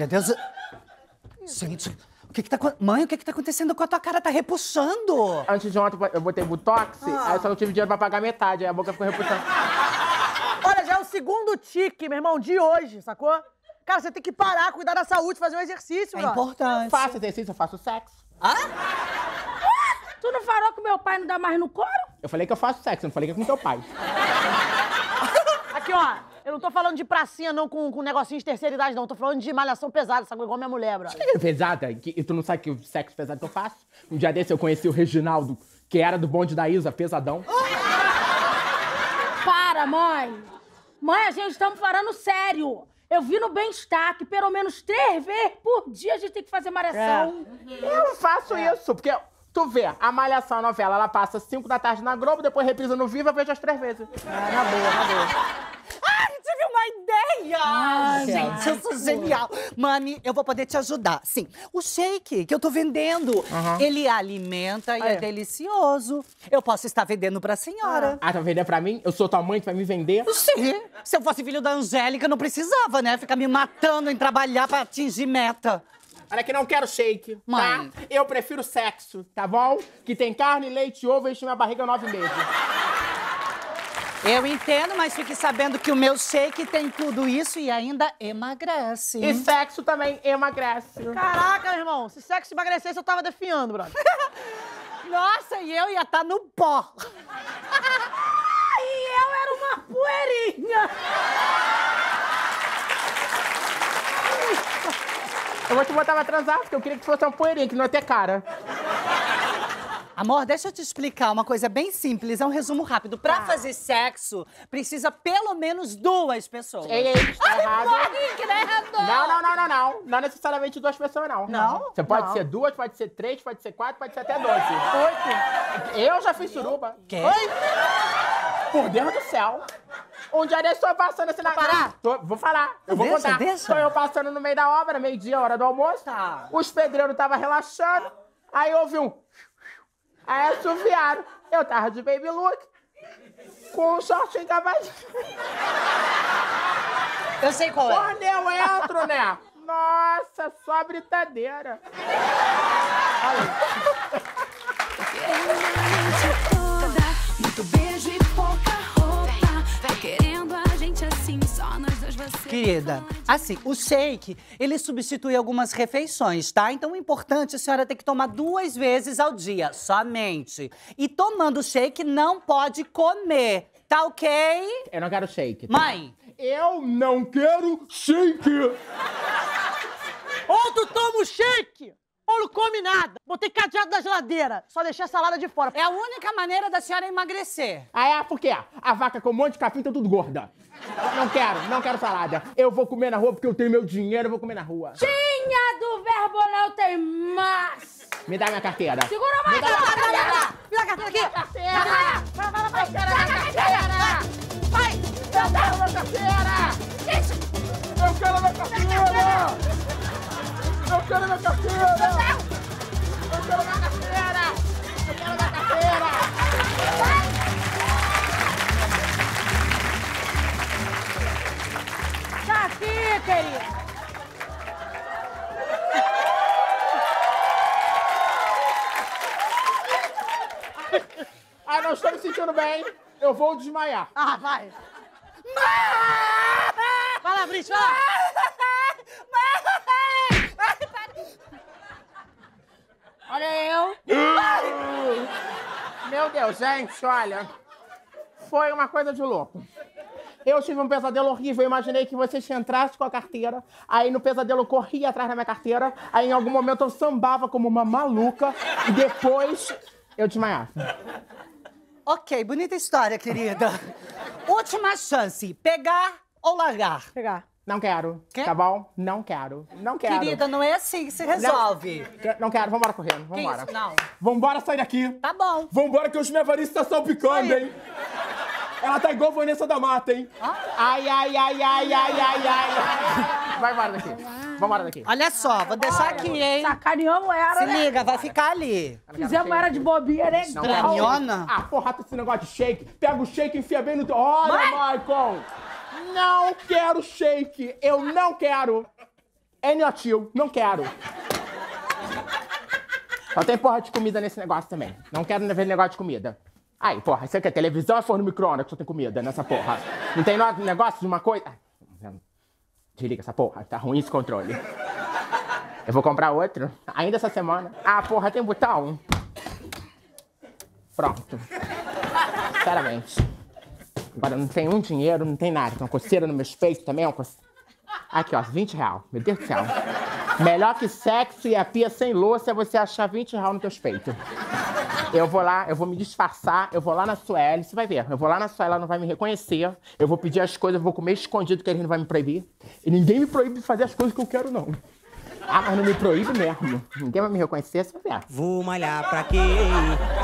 Meu Deus. Gente, o que que tá... Mãe, o que que tá acontecendo com a tua cara? Tá repuxando. Antes de ontem eu botei Botox, Ah. aí só não tive dinheiro pra pagar metade, aí a boca ficou repuxando. Olha, já é o segundo tique, meu irmão, de hoje, sacou? Cara, você tem que parar, cuidar da saúde, fazer um exercício, É importante. Faço exercício, eu faço sexo. Tu não falou que meu pai não dá mais no couro? Eu falei que eu faço sexo, não falei que é com teu pai. Aqui, ó. Eu não tô falando de pracinha, não, com, com negocinho de terceira idade, não. Tô falando de malhação pesada, sacou? Igual minha mulher, brother. Que pesada? Que, e tu não sabe que o sexo pesado que eu faço? Um dia desse eu conheci o Reginaldo, que era do bonde da Isa, pesadão. Para, mãe! Mãe, a gente estamos falando sério. Eu vi no bem-estar que pelo menos três vezes por dia a gente tem que fazer malhação. Eu não faço isso, porque tu vê, a Malhação, a novela, ela passa 5 da tarde na Globo, depois reprisa no Viva, eu vejo as três vezes. Ah, na boa, na boa. Ai, tive uma ideia! Gente, eu sou genial. Mami, eu vou poder te ajudar. Sim, o shake que eu tô vendendo, ele alimenta e Ah, é. é. delicioso. Eu posso estar vendendo pra senhora. Ah, tá vendendo pra mim? Eu sou tua mãe, tu vai me vender? Sim, se eu fosse filho da Angélica, não precisava, né? Ficar me matando em trabalhar pra atingir meta. Olha que não quero shake, Mãe. tá? Eu prefiro sexo, tá bom? Que tem carne, leite, ovo e enche minha barriga nove meses. Eu entendo, mas fique sabendo que o meu shake tem tudo isso e ainda emagrece. E sexo também emagrece. Caraca, meu irmão. Se sexo emagrecesse, eu tava defiando, brother. Nossa, e eu ia estar no pó. E eu era uma poeirinha. Eu vou te botar pra transar, porque eu queria que fosse uma poeirinha, que não ia ter cara. Amor, deixa eu te explicar uma coisa bem simples, é um resumo rápido. Pra fazer sexo, precisa pelo menos duas pessoas. Ei, ei, tá errado. Ai, credo! Não, não, não, não, não. Não necessariamente duas pessoas, não. Não? Você pode Não. ser duas, pode ser três, pode ser quatro, pode ser até doze. Oito. Eu já fiz suruba. Quê? Por Deus do céu. Um dia desse, tô passando assim na... parar? Tô- vou falar, eu vou Deixa, contar. deixa. Tô eu passando no meio da obra, meio-dia, hora do almoço. Tá. Os pedreiros estavam relaxando. Aí houve um... Aí assoviaram. Eu tava de baby look. Com um shortinho cavadinho. Eu sei qual é. Quando eu entro, né? Nossa, só britadeira. toda. Querida, assim, o shake, ele substitui algumas refeições, tá? Então, o importante é a senhora ter que tomar duas vezes ao dia, somente. E tomando shake, não pode comer, tá ok? Eu não quero shake. tá? Mãe, Eu não quero shake. Ou tu toma o shake, ou não come nada. Botei cadeado na geladeira. Só deixei a salada de fora. é a única maneira da senhora emagrecer. Ah, é? Por quê? A vaca com um monte de capim tá tudo gorda. Não quero, não quero salada. Eu vou comer na rua porque eu tenho meu dinheiro, eu vou comer na rua. Tinha do verbo não tem mais. Me dá minha carteira. Segura mais. Me dá a carteira! Me dá a carteira aqui! Carteira! Eu quero minha carteira! Vai! Eu quero minha carteira! Quero minha carteira! Eu quero minha carteira! Eu quero minha carteira! Tá aqui, querida. Ah, não estou me sentindo bem. Eu vou desmaiar. Ah, vai! Vai lá, Brit, vai lá! Olha eu. Meu Deus, gente, olha. Foi uma coisa de louco. Eu tive um pesadelo horrível. Eu imaginei que vocês entrassem com a carteira. Aí no pesadelo eu corria atrás da minha carteira. Aí em algum momento eu sambava como uma maluca. E depois eu desmaiava. Ok, bonita história, querida. Última chance, pegar ou largar? Pegar. Não quero. Quer? Tá bom? Não quero. Não quero. Querida, não é assim que se resolve. Que- Não quero. Vambora correndo. Que Vambora. isso? Não. Vambora sair daqui. Tá bom. Vambora que hoje minha varice tá salpicando, hein? Ela tá igual Vanessa da Mata, hein? Ai, ai, ai, ai, ai, ai, ai. Vai embora daqui. Vambora daqui. Olha só, vou deixar aqui, hein? Sacaneamos era, Se né? liga, vai ficar ali. Fizemos era de bobinha, né? Não, Dramiona? Ah, porra, esse negócio de shake. Pega o shake e enfia bem no teu... Olha, Michael! Não quero shake. Eu não quero. inútil, não quero. Só tem porra de comida nesse negócio também. Não quero ver negócio de comida. Aí, porra, isso aqui é televisão ou forno micro-ondas que só tem comida nessa porra? Não tem negócio de uma coisa? Desliga essa porra, tá ruim esse controle. Eu vou comprar outro, ainda essa semana. Ah, porra, tem botão? Pronto. Sinceramente. Agora não tem um dinheiro, não tem nada. Tem uma coceira no meu peito também, uma coceira. Aqui, ó, 20 real. Meu Deus do céu. Melhor que sexo e a pia sem louça é você achar 20 real no teu peito. Eu vou lá, eu vou me disfarçar, eu vou lá na Sueli, você vai ver. Eu vou lá na Sueli, ela não vai me reconhecer. Eu vou pedir as coisas, eu vou comer escondido, que ele não vai me proibir. E ninguém me proíbe de fazer as coisas que eu quero, não. Ah, mas não me proíbe mesmo. Ninguém vai me reconhecer, você vai ver. Vou malhar pra quê?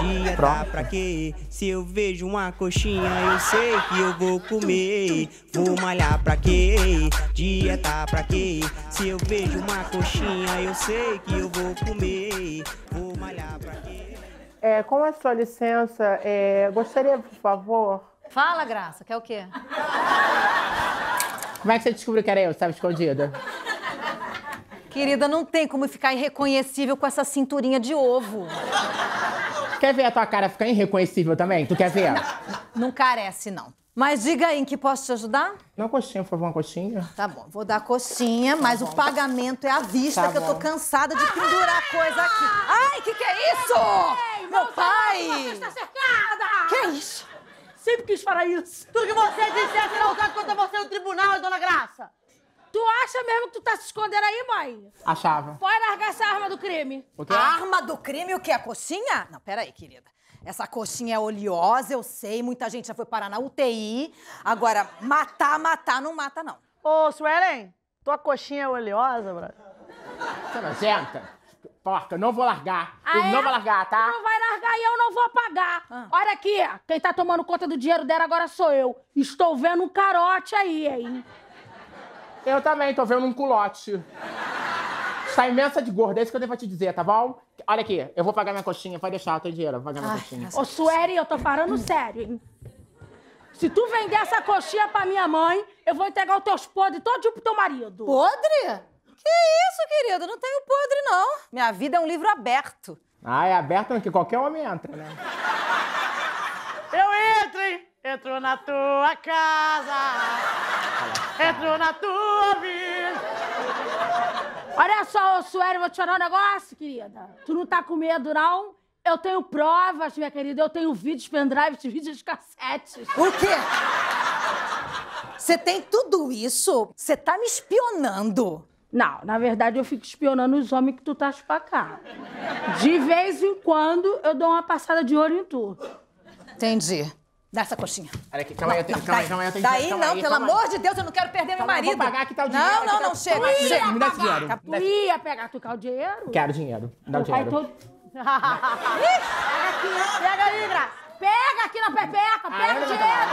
Dieta Pronto. pra quê? Se eu vejo uma coxinha, eu sei que eu vou comer. Vou malhar pra quê? Dieta pra quê? Se eu vejo uma coxinha, eu sei que eu vou comer. Vou malhar pra quê? É, com a sua licença, é, gostaria, por favor. Fala, Graça, quer o quê? Como é que você descobriu que era eu? Estava escondida? Querida, não tem como ficar irreconhecível com essa cinturinha de ovo. Quer ver a tua cara ficar irreconhecível também? Tu quer ver? Não carece, não. Mas diga aí, em que posso te ajudar? Uma coxinha, por favor, uma coxinha. Tá bom, vou dar coxinha, mas o pagamento é à vista, Tá que eu tô bom. cansada de pendurar coisa aqui. Ai, que que é isso? Meu Você pai! está cercada! Que é isso? Sempre quis falar isso. Tudo que você disser será usado contra você no tribunal, dona Graça. Tu acha mesmo que tu tá se escondendo aí, mãe? Achava. Pode largar essa arma do crime. O quê? A arma do crime, o quê? A coxinha? Não, peraí, querida. Essa coxinha é oleosa, eu sei, muita gente já foi parar na UTI. Agora, matar, matar, não mata, não. Ô, Suelen, tua coxinha é oleosa, brother. Você é nojenta? Porca, eu não vou largar. Ah, eu é? não vou largar, tá? Não vai largar e eu não vou pagar. Ah. Olha aqui, quem tá tomando conta do dinheiro dela agora sou eu. Estou vendo um carote aí, hein? Eu também tô vendo um culote. Está imensa de gorda, é isso que eu devo te dizer, tá bom? Olha aqui, eu vou pagar minha coxinha, pode deixar, eu tenho dinheiro, eu vou pagar minha coxinha. Ô, Sueli, eu tô falando sério, hein? Se tu vender essa coxinha pra minha mãe, eu vou entregar os teus podres todinho pro teu marido. Podre? Que isso, querido? Não tenho podre, não. Minha vida é um livro aberto. Ah, é aberto que qualquer homem entra, né? Eu entro, hein? Entro na tua casa. Entro na tua vida. Olha só, ô, Sueli, vou te falar um negócio, querida. Tu não tá com medo, não? Eu tenho provas, minha querida. Eu tenho vídeos, pendrives, vídeos cassetes. O quê? Você tem tudo isso? Você tá me espionando. Não, na verdade eu fico espionando os homens que tu tá pra cá. De vez em quando eu dou uma passada de olho em tu. Entendi. Dá essa coxinha. Olha aqui, calma aí, eu tenho, Não, calma aí, daí- calma aí, eu tenho Daí dinheiro, calma não, aí, pelo calma aí. amor de Deus, eu não quero perder meu Calma aí, marido. vou pagar, aqui tá o dinheiro, Não, aqui não, tá não, chega, Calma aí, chega. me dá esse dinheiro. Tu ia pegar, tu quer o dinheiro? Quero dinheiro, me dá o dinheiro. todo- Pega aí, Graça. Pega aqui na pepeca, Ah, eu pega não o vou dinheiro.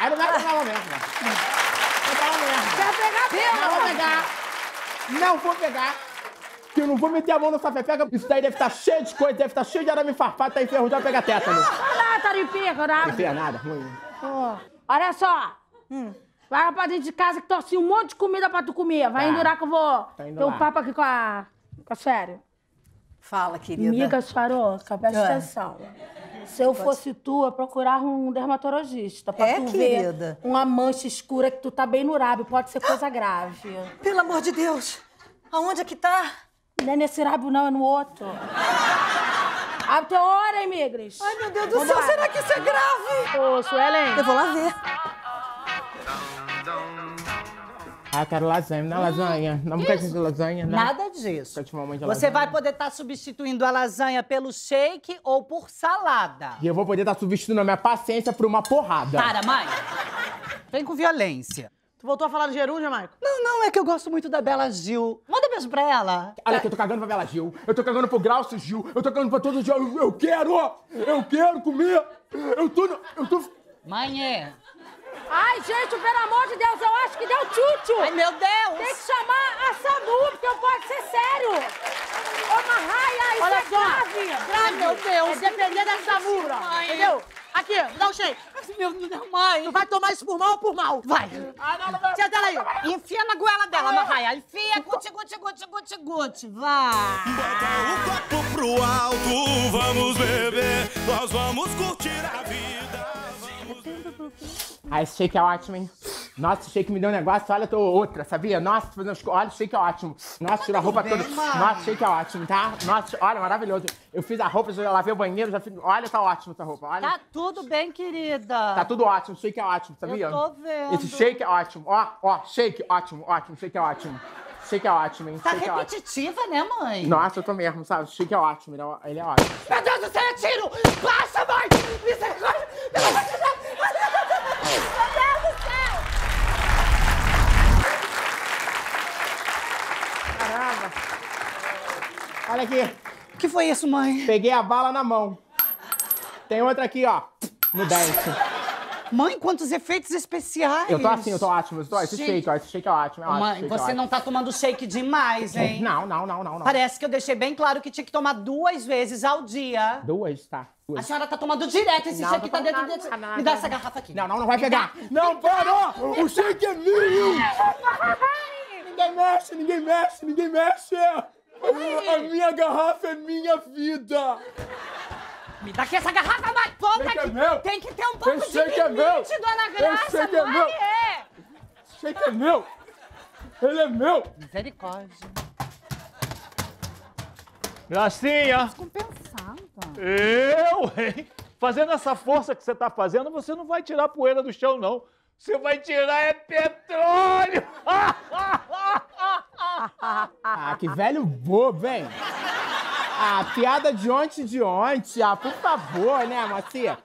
Aí não vai pegar uma merda. Vou pegar uma merda. Quer pegar, pega. Não vou pegar. Não vou pegar. Que eu não vou meter a mão nessa pepeca. Isso daí deve estar cheio de coisa, deve estar cheio de arame farpado, tá enferrujado, pega tétano. Não né? enfia nada, ruim. Ó, Olha só. Hum. Vai lá pra dentro de casa que tô assim um monte de comida pra tu comer. Vai Tá. endurar que eu vou Tá indo ter um papo aqui com a... Com a sério. Fala, querida. Amiga Swarovska, presta Ah. atenção. Se eu fosse tu, eu procurava um dermatologista pra É, tu querida? ver uma mancha escura que tu tá bem no lábio. Pode ser coisa grave. Pelo amor de Deus. Aonde é que tá? Não é nesse lábio, não, é no outro. Abre teu olho, hein, Migres? Ai, meu Deus do céu, Vambora. será que isso é grave? Ô, Suelen. Eu vou lá ver. Ah, eu quero lasanha, não é lasanha. Não quero de lasanha, não. Nada disso. De Você vai poder estar substituindo a lasanha pelo shake ou por salada. E eu vou poder estar substituindo a minha paciência por uma porrada. Para, mãe. Vem com violência. Tu voltou a falar do gerúndio, Maico? Não, não, é que eu gosto muito da Bela Gil. Manda beijo pra ela. Olha aqui, eu tô cagando pra Bela Gil, eu tô cagando pro Glaucio Gil, eu tô cagando pra todos os Gil. Eu, eu quero! Eu quero comer! Eu tô. no- Eu tô. Mãe, é. Ai, gente, pelo amor de Deus, eu acho que deu tchutchu. Ai, meu Deus. Tem que chamar a SAMU, porque não pode ser sério. Ô, Marraia, isso Olha é só. grave. Grave, meu Deus. É depender da SAMU, Mãe. entendeu? Aqui, dá um shake. meu Deus, mãe. Tu vai tomar isso por mal ou por mal? Vai. Ah, não, não. Tira dela aí. Enfia na goela dela, Marraia. Enfia, guti, guti, guti, guti, guti. Vai. Bota o copo pro alto, vamos beber, nós vamos curtir a vida. Ah, esse shake é ótimo, hein? Nossa, esse shake me deu um negócio, olha, eu tô outra, sabia? Nossa, fazendo... esco- olha, o shake é ótimo. Nossa, tira a roupa bem, toda. Nossa, shake é ótimo, tá? Nossa, olha, maravilhoso. Eu fiz a roupa, já lavei o banheiro, já fiz... Olha, tá ótimo essa roupa, olha. Tá tudo bem, querida. Tá tudo ótimo, o shake é ótimo, sabia? Eu tô vendo. Esse shake é ótimo, ó, ó, shake, ótimo, ótimo, shake é ótimo. Shake é ótimo, hein? Tá shake é repetitiva, né, mãe? Nossa, eu tô mesmo, sabe? O shake é ótimo, ele é, ele é ótimo. Meu Deus do céu, é tiro! Baixa, mãe! Misericórdia! Pelo amor de Deus! Meu Deus do céu! Caramba! Olha aqui, O que foi isso, mãe? peguei a bala na mão. Tem outra aqui, ó, no dente. Mãe, quantos efeitos especiais! Eu tô assim, eu tô ótimo. Eu tô, esse shake, ó, esse shake é ótimo. É ótimo Mãe, é você ótimo. não tá tomando shake demais, hein? Não, não, não, não, não. Parece que eu deixei bem claro que tinha que tomar duas vezes ao dia. Duas, tá? A Duas. senhora tá tomando direto esse Não, shake tá dentro desse... Me dá essa garrafa aqui. Não, não, não vai pegar. Não, parou! O shake é meu! Ninguém mexe, ninguém mexe, ninguém mexe! A minha garrafa é minha vida! Me dá aqui essa garrafa, mãe! Volta é aqui! meu. Tem que ter um pouco Esse de shake é meu. limite, dona Graça, Esse shake é mãe! meu. É. Esse shake é meu! Ele é meu! Misericórdia. Gracinha! Compensada. Eu, hein? Fazendo essa força que você tá fazendo, você não vai tirar poeira do chão, não. Você vai tirar é petróleo! Ah, que velho bobo, hein? Ah, piada de ontem de ontem. Ah, por favor, né, Macia?